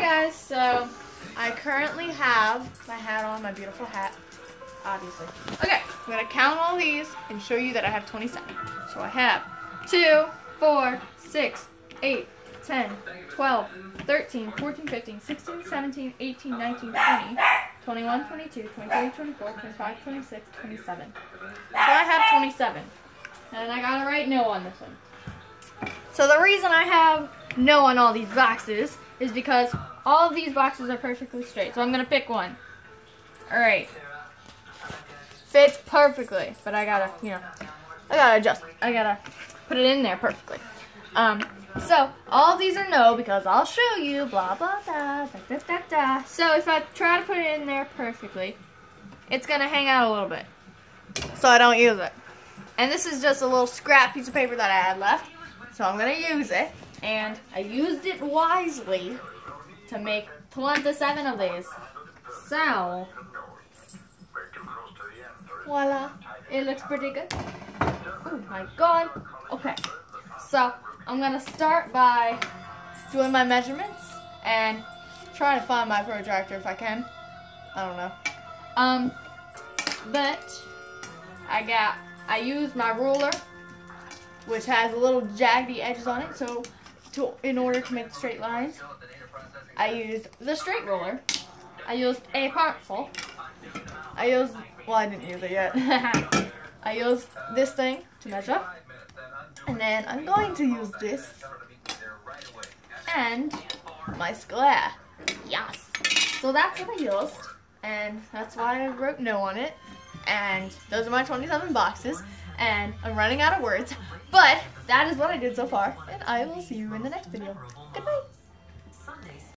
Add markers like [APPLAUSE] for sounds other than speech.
guys, so I currently have my hat on, my beautiful hat, obviously. Okay, I'm gonna count all these and show you that I have 27. So I have 2, 4, 6, 8, 10, 12, 13, 14, 15, 16, 17, 18, 19, 20, 21, 22, 23, 24, 25, 26, 27. So I have 27. And I gotta write no on this one. So the reason I have no on all these boxes is because all of these boxes are perfectly straight. So I'm gonna pick one. Alright. Fits perfectly, but I gotta, you know, I gotta adjust. I gotta put it in there perfectly. Um, so all these are no because I'll show you, blah, blah, blah, da, da, da, da. So if I try to put it in there perfectly, it's gonna hang out a little bit. So I don't use it. And this is just a little scrap piece of paper that I had left. So I'm gonna use it. And I used it wisely to make 27 of these. So, voila. It looks pretty good. Oh my god. Okay. So, I'm gonna start by doing my measurements and try to find my protractor if I can. I don't know. Um, but I got, I used my ruler, which has a little jaggedy edges on it, so to, in order to make straight lines, I used the straight ruler. I used a pencil. I used, well, I didn't use it yet. [LAUGHS] I used this thing to measure. And then I'm going to use this and my square. Yes. So that's what I used. And that's why I wrote no on it. And those are my 27 boxes. And I'm running out of words. But that is what I did so far. And I will see you in the next video. Goodbye.